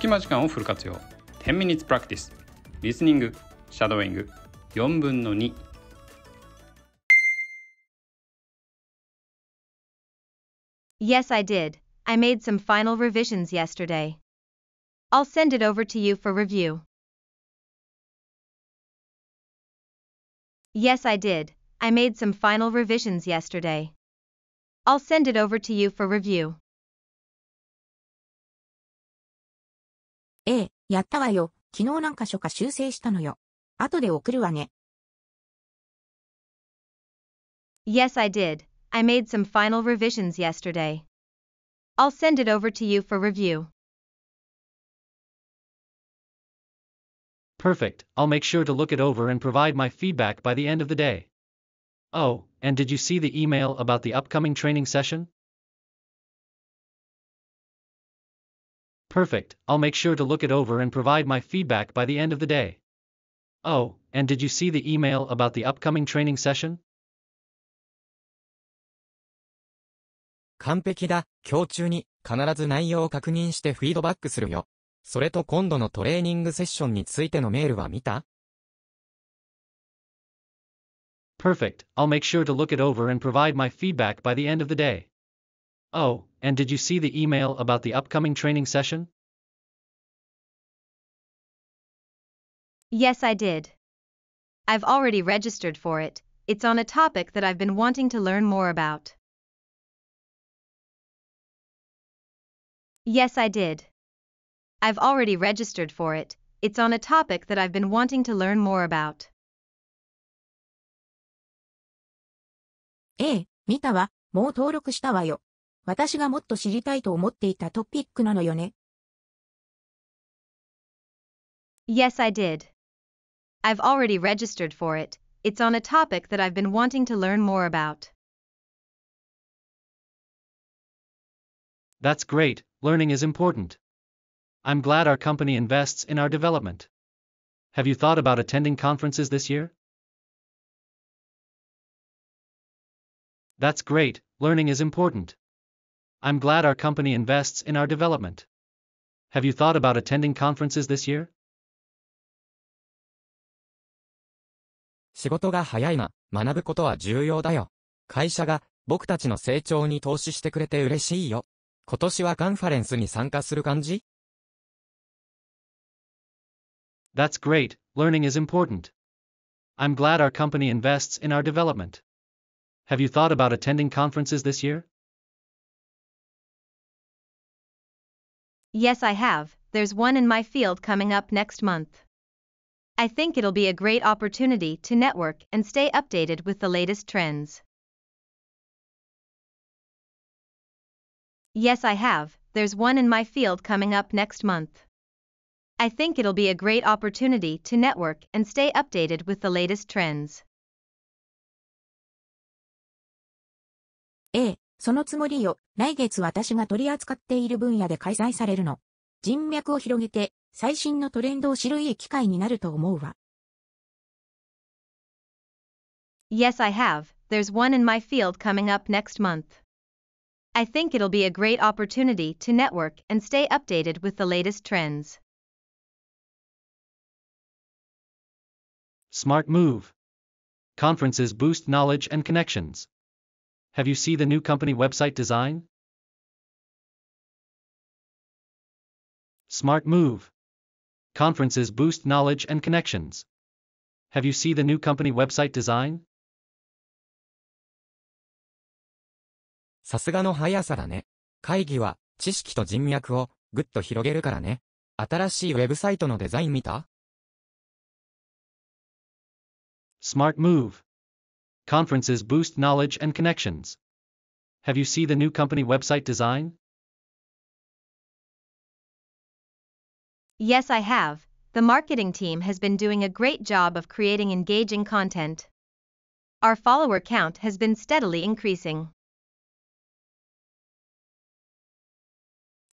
隙間時間をフル活用10 minutes practice リスニングシャドーイング4分の2 Yes, I did. I made some final revisions yesterday. I'll send it over to you for review. Yes, I did. I made some final revisions yesterday. I'll send it over to you for review. やったわよ。昨日何箇所か修正したのよ。後で送るわね。 Yes, I did. I made some final revisions yesterday. I'll send it over to you for review. Perfect. I'll make sure to look it over and provide my feedback by the end of the day. Oh, and did you see the email about the upcoming training session? Perfect. I'll make sure to look it over and provide my feedback by the end of the day. Oh, and did you see the email about the upcoming training session? 完璧だ。今日中に必ず内容を確認してフィードバックするよ。それと今度のトレーニングセッションについてのメールは見た Perfect. I'll make sure to look it over and provide my feedback by the end of the day. Oh, and did you see the email about the upcoming training session? Yes, I did. I've already registered for it. It's on a topic that I've been wanting to learn more about. Yes, I did. I've already registered for it. It's on a topic that I've been wanting to learn more about. ええ、見たわ。もう登録したわよ。 私がもっと知りたいと思っていたトピックなのよね。 Yes, I did. I've already registered for it. It's on a topic that I've been wanting to learn more about. That's great. Learning is important. I'm glad our company invests in our development. Have you thought about attending conferences this year? That's great. Learning is important. I'm glad our company invests in our development. Have you thought about attending conferences this year? 仕事が早いな。学ぶことは重要だよ。会社が僕たちの成長に投資してくれて嬉しいよ。今年はカンファレンスに参加する感じ That's great. Learning is important. I'm glad our company invests in our development. Have you thought about attending conferences this year? Yes, I have. There's one in my field coming up next month. I think it'll be a great opportunity to network and stay updated with the latest trends. Yes, I have. There's one in my field coming up next month. I think it'll be a great opportunity to network and stay updated with the latest trends. ええ、そのつもりよ。来月私が取り扱っている分野で開催されるの。人脈を広げて、最新のトレンドを知るいい機会になると思うわ。Yes, I have. There's one in my field coming up next month. I think it'll be a great opportunity to network and stay updated with the latest trends. Smart move. Conferences boost knowledge and connections. Have you seen the new company website design? Smart move. Conferences boost knowledge and connections. Have you seen the new company website design? さすがの速さだね。会議は知識と人脈をぐっと広げるからね。新しいウェブサイトのデザイン見た Smart move. Conferences boost knowledge and connections. Have you seen the new company website design? Yes, I have. The marketing team has been doing a great job of creating engaging content. Our follower count has been steadily increasing.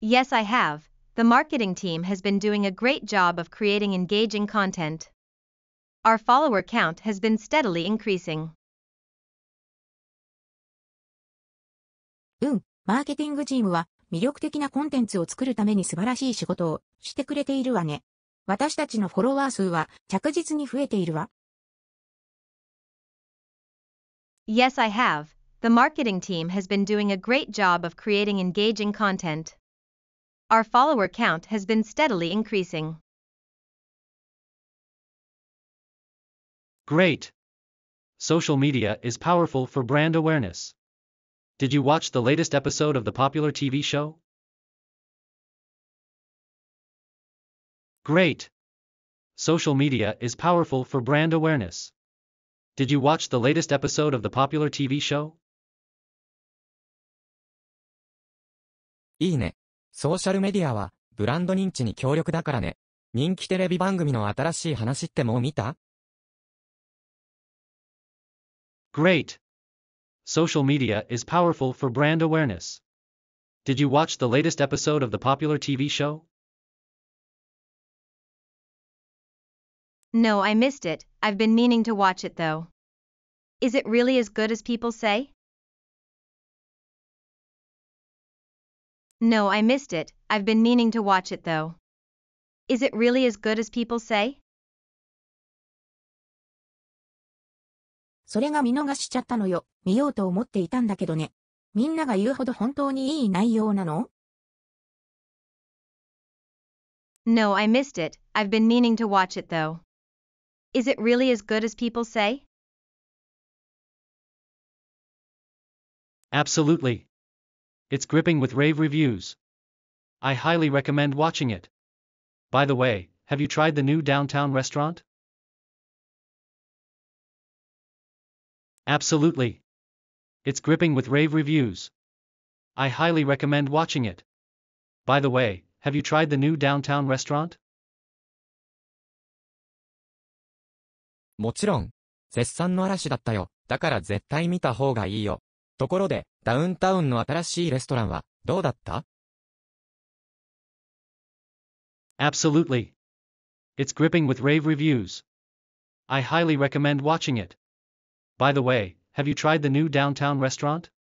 Yes, I have. The marketing team has been doing a great job of creating engaging content. Our follower count has been steadily increasing. うん、マーケティングチームは魅力的なコンテンツを作るために素晴らしい仕事をしてくれているわね。私たちのフォロワー数は着実に増えているわ。Yes, I have. The marketing team has been doing a great job of creating engaging content. Our follower count has been steadily increasing. Great. Social media is powerful for brand awareness. Did you watch the latest episode of the popular TV show? Great. Social media is powerful for brand awareness. Did you watch the latest episode of the popular TV show? いいね。ソーシャルメディアは、ブランド認知に強力だからね。人気テレビ番組の新しい話ってもう見た Great. Social media is powerful for brand awareness. Did you watch the latest episode of the popular TV show? No, I missed it. I've been meaning to watch it though. Is it really as good as people say? No, I missed it. I've been meaning to watch it though. Is it really as good as people say? それが見逃しちゃったのよ。見ようと思っていたんだけどね。みんなが言うほど本当にいい内容なの No, I missed it. I've been meaning to watch it though. Is it really as good as people say? Absolutely. It's gripping with rave reviews. I highly recommend watching it. By the way, have you tried the new downtown restaurant? Absolutely. It's gripping with rave reviews. I highly recommend watching it. By the way, have you tried the new downtown restaurant? もちろん。絶賛の嵐だったよ。だから絶対見た方がいいよ。ところで、ダウンタウンの新しいレストランは、どうだった Absolutely. It's gripping with rave reviews. I highly recommend watching it. By the way, have you tried the new downtown restaurant?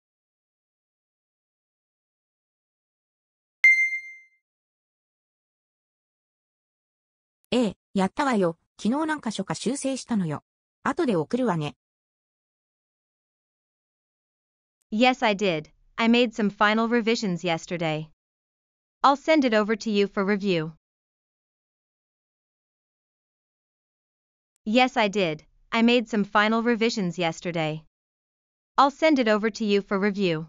ええ、やったわよ。昨日何箇所か修正したのよ。後で送るわね。 Yes, I did. I made some final revisions yesterday. I'll send it over to you for review. Yes, I did. I made some final revisions yesterday. I'll send it over to you for review.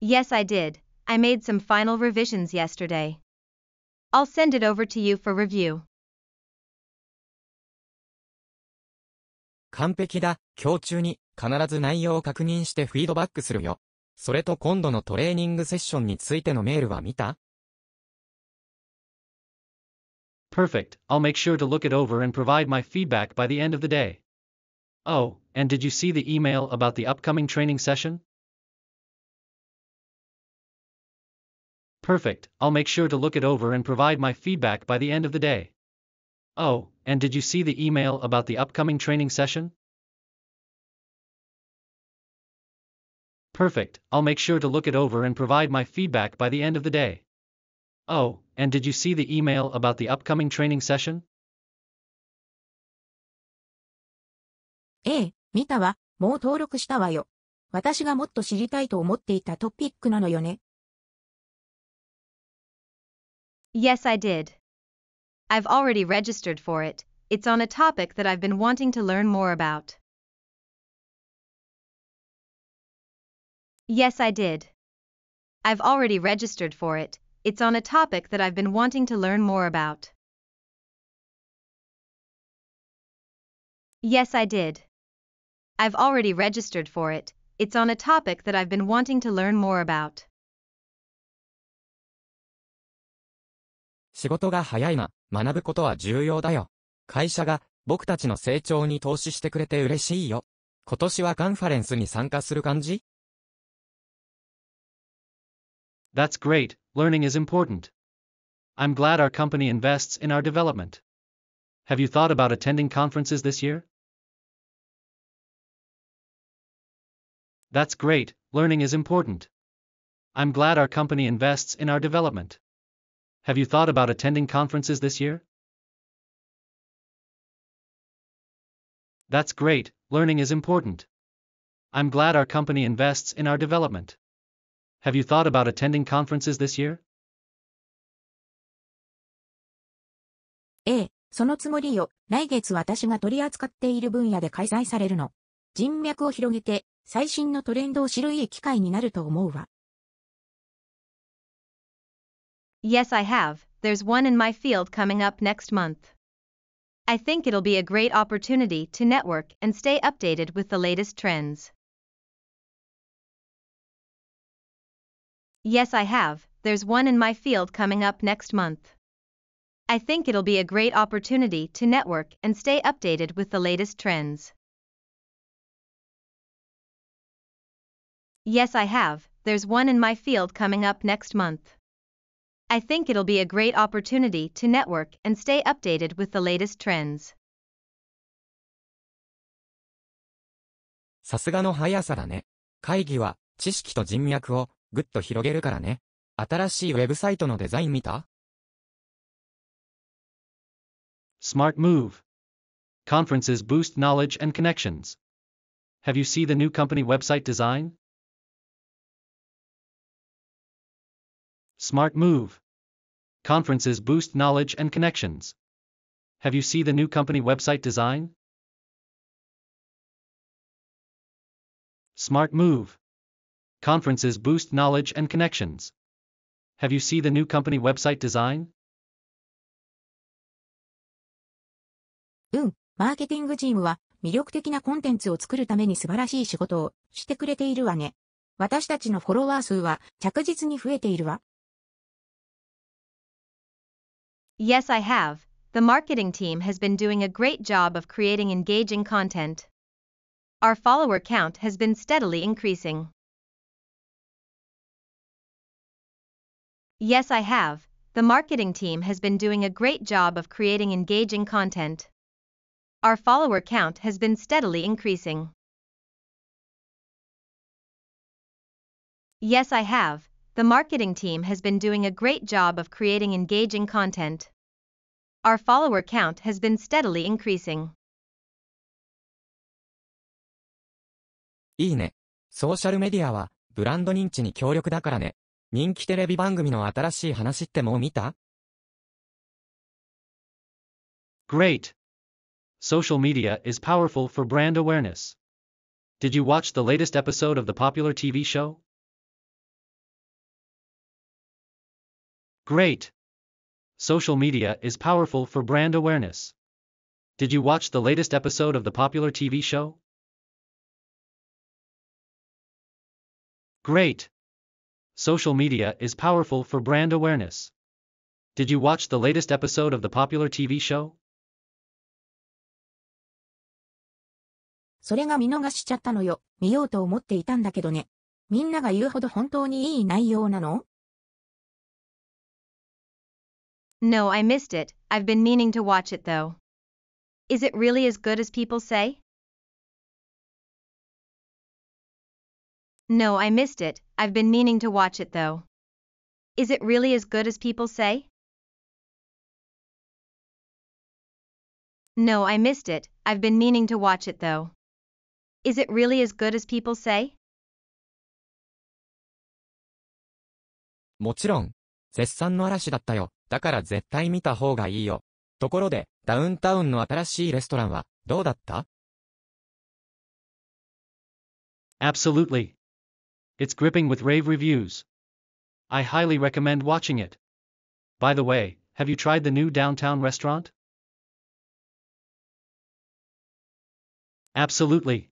Yes, I did. I made some final revisions yesterday. I'll send it over to you for review. 完璧だ。今日中に、必ず内容を確認してフィードバックするよ。それと今度のトレーニングセッションについてのメールは見た Perfect, I'll make sure to look it over and provide my feedback by the end of the day. Oh, and did you see the email about the upcoming training session? Perfect, I'll make sure to look it over and provide my feedback by the end of the day. Oh, and did you see the email about the upcoming training session? Perfect, I'll make sure to look it over and provide my feedback by the end of the day. Oh, and did you see the email about the upcoming training session? ええ、見たわ。もう登録したわよ。私がもっと知りたいと思っていたトピックなのよね。 Yes, I did. I've already registered for it. It's on a topic that I've been wanting to learn more about. Yes, I did. I've already registered for it. It's on a topic that I've been wanting to learn more about. Yes, I did. I've already registered for it. It's on a topic that I've been wanting to learn more about. 仕事が早いな。学ぶことは重要だよ。会社が僕たちの成長に投資してくれて嬉しいよ。今年はカンファレンスに参加する感じ that's great, learning is important. I'm glad our company invests in our development. Have you thought about attending conferences this year? That's great, learning is important. I'm glad our company invests in our development. Have you thought about attending conferences this year? That's great, learning is important. I'm glad our company invests in our development. Have you thought about attending conferences this year? ええ、そのつもりよ。来月私が取り扱っている分野で開催されるの。人脈を広げて、最新のトレンドを知るいい機会になると思うわ。Yes, I have. There's one in my field coming up next month. I think it'll be a great opportunity to network and stay updated with the latest trends. Yes, I have. There's one in my field coming up next month. I think it'll be a great opportunity to network and stay updated with the latest trends. Yes, I have. There's one in my field coming up next month. I think it'll be a great opportunity to network and stay updated with the latest trends. さすがの速さだね。会議は、知識と人脈を、 ぐっと広げるからね。新しいウェブサイトのデザイン見た Smart move. Conferences boost knowledge and connections. Have you seen the new company website design? Smart move. Conferences boost knowledge and connections. Have you seen the new company website design? Smart move. Conferences boost knowledge and connections. Have you seen the new company website design? うん、マーケティングチームは魅力的なコンテンツを作るために素晴らしい仕事をしてくれているわね。私たちのフォロワー数は着実に増えているわ。 Yes, I have. The marketing team has been doing a great job of creating engaging content. Our follower count has been steadily increasing. Yes, I have. The marketing team has been doing a great job of creating engaging content. Our follower count has been steadily increasing. Yes, I have. The marketing team has been doing a great job of creating engaging content. Our follower count has been steadily increasing. いいね。ソーシャルメディアは、ブランド認知に強力だからね。 人気テレビ番組の新しい話ってもう見た Great. Social media is powerful for brand awareness. Did you watch the latest episode of the popular TV show? Great. Social media is powerful for brand awareness. Did you watch the latest episode of the popular TV show? Great. Social media is powerful for brand awareness. Did you watch the latest episode of the popular TV show? それが見逃しちゃったのよ。見ようと思っていたんだけどね。みんなが言うほど本当にいい内容なの No, I missed it. I've been meaning to watch it though. Is it really as good as people say? No, I missed it. I've been meaning to watch it though. Is it really as good as people say? No, I missed it. I've been meaning to watch it though. Is it really as good as people say? もちろん。絶賛の嵐だったよ。だから絶対見た方がいいよ。ところで、ダウンタウンの新しいレストランは、どうだった Absolutely. It's gripping with rave reviews. I highly recommend watching it. By the way, have you tried the new downtown restaurant? Absolutely.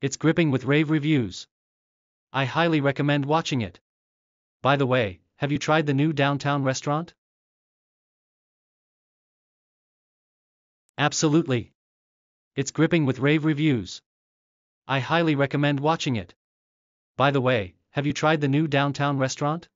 It's gripping with rave reviews. I highly recommend watching it. By the way, have you tried the new downtown restaurant? Absolutely. It's gripping with rave reviews. I highly recommend watching it. By the way, have you tried the new downtown restaurant?